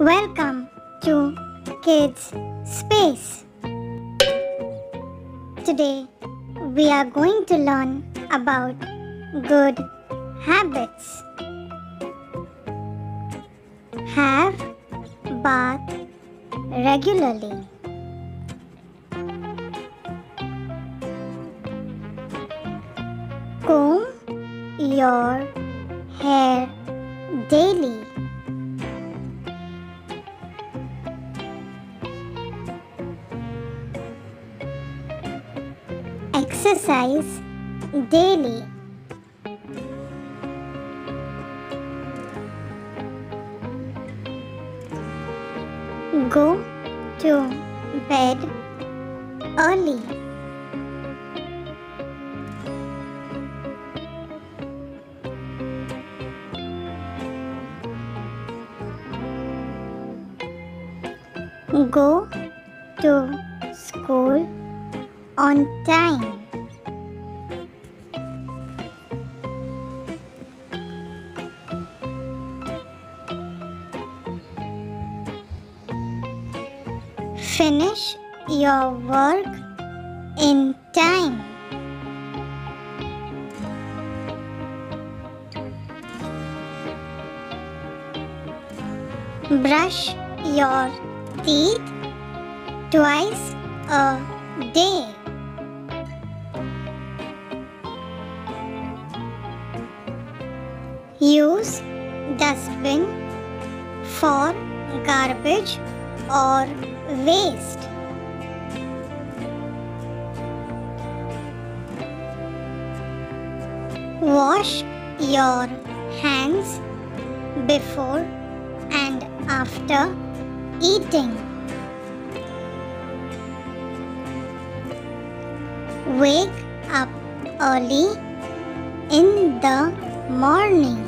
Welcome to Kids Space. Today we are going to learn about good habits. Have bath regularly. Comb your hair daily. Exercise daily. Go to bed early. Go to school on time. Finish your work in time. Brush your teeth twice a day. Use dustbin for garbage or waste. Wash your hands before and after eating. Wake up early in the morning.